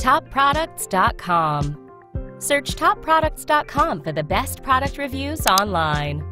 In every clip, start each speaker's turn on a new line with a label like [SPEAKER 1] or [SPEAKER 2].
[SPEAKER 1] topproducts.com. Search topproducts.com for the best product reviews online.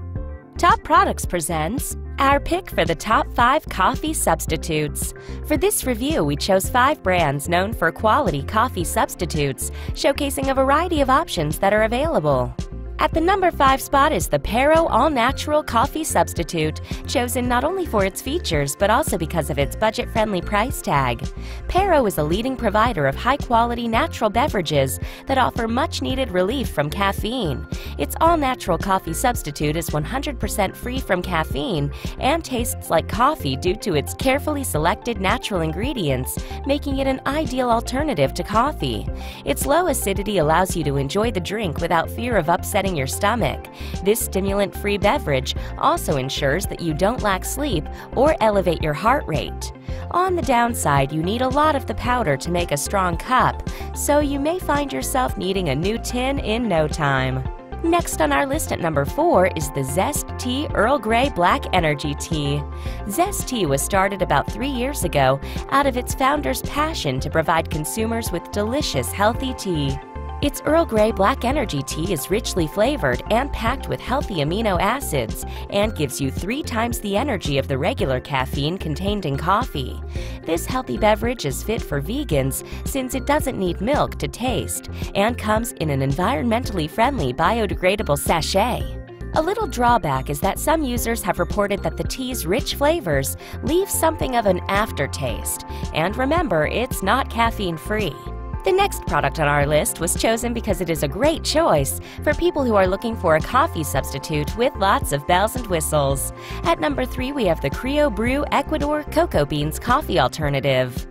[SPEAKER 1] Top Products presents our pick for the top five coffee substitutes. For this review, we chose five brands known for quality coffee substitutes, showcasing a variety of options that are available. At the number 5 spot is the Pero All Natural Coffee Substitute, chosen not only for its features but also because of its budget friendly price tag. Pero is a leading provider of high quality natural beverages that offer much needed relief from caffeine. Its all natural coffee substitute is 100% free from caffeine and tastes like coffee due to its carefully selected natural ingredients, making it an ideal alternative to coffee. Its low acidity allows you to enjoy the drink without fear of upsetting your stomach. This stimulant free beverage also ensures that you don't lack sleep or elevate your heart rate. On the downside, you need a lot of the powder to make a strong cup, so you may find yourself needing a new tin in no time. Next on our list at number 4 is the Zest Tea Earl Grey Black Energy Tea. Zest Tea was started about three years ago out of its founder's passion to provide consumers with delicious, healthy tea. Its Earl Grey Black Energy Tea is richly flavored and packed with healthy amino acids and gives you three times the energy of the regular caffeine contained in coffee. This healthy beverage is fit for vegans since it doesn't need milk to taste and comes in an environmentally friendly biodegradable sachet. A little drawback is that some users have reported that the tea's rich flavors leave something of an aftertaste. And remember, it's not caffeine free. The next product on our list was chosen because it is a great choice for people who are looking for a coffee substitute with lots of bells and whistles. At number 3 we have the Crio Bru Ecuador Cocoa Beans Coffee Alternative.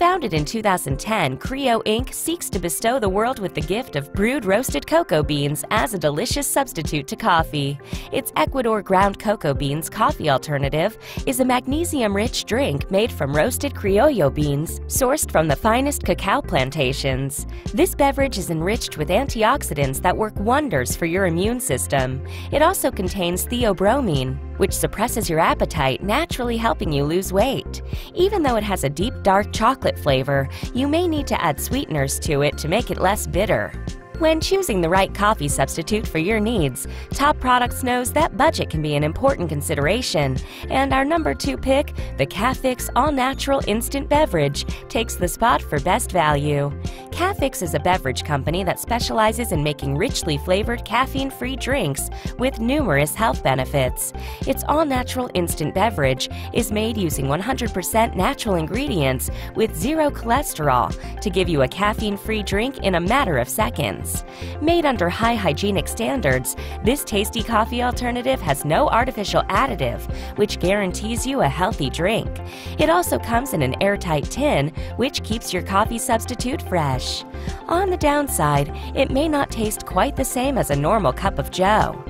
[SPEAKER 1] Founded in 2010, Crio Inc. seeks to bestow the world with the gift of brewed roasted cocoa beans as a delicious substitute to coffee. Its Ecuador ground cocoa beans coffee alternative is a magnesium rich drink made from roasted criollo beans sourced from the finest cacao plantations. This beverage is enriched with antioxidants that work wonders for your immune system. It also contains theobromine, which suppresses your appetite, naturally helping you lose weight. Even though it has a deep dark chocolate flavor, you may need to add sweeteners to it to make it less bitter. When choosing the right coffee substitute for your needs, Top Products knows that budget can be an important consideration, and our number two pick, the Cafix All Natural Instant Beverage, takes the spot for best value. Cafix is a beverage company that specializes in making richly flavored caffeine free drinks with numerous health benefits. Its all natural instant beverage is made using 100% natural ingredients with zero cholesterol to give you a caffeine free drink in a matter of seconds. Made under high hygienic standards, this tasty coffee alternative has no artificial additive, which guarantees you a healthy drink. It also comes in an airtight tin, which keeps your coffee substitute fresh. On the downside, it may not taste quite the same as a normal cup of joe.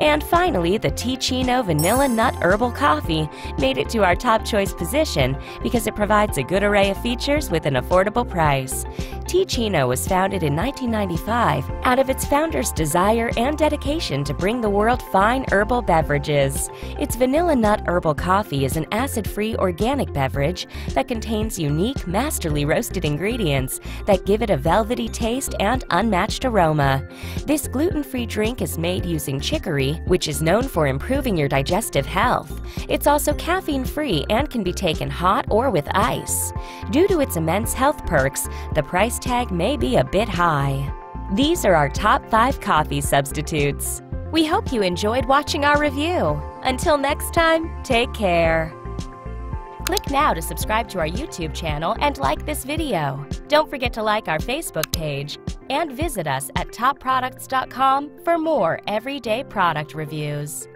[SPEAKER 1] And finally, the Teeccino Vanilla Nut Herbal Coffee made it to our top choice position because it provides a good array of features with an affordable price. Teeccino was founded in 1995 out of its founder's desire and dedication to bring the world fine herbal beverages. Its vanilla nut herbal coffee is an acid free organic beverage that contains unique, masterly roasted ingredients that give it a velvety taste and unmatched aroma. This gluten free drink is made using chicory, which is known for improving your digestive health. It's also caffeine free and can be taken hot or with ice. Due to its immense health perks, the price tag may be a bit high. These are our top 5 coffee substitutes. We hope you enjoyed watching our review. Until next time, take care. Click now to subscribe to our YouTube channel and like this video. Don't forget to like our Facebook page and visit us at topproducts.com for more everyday product reviews.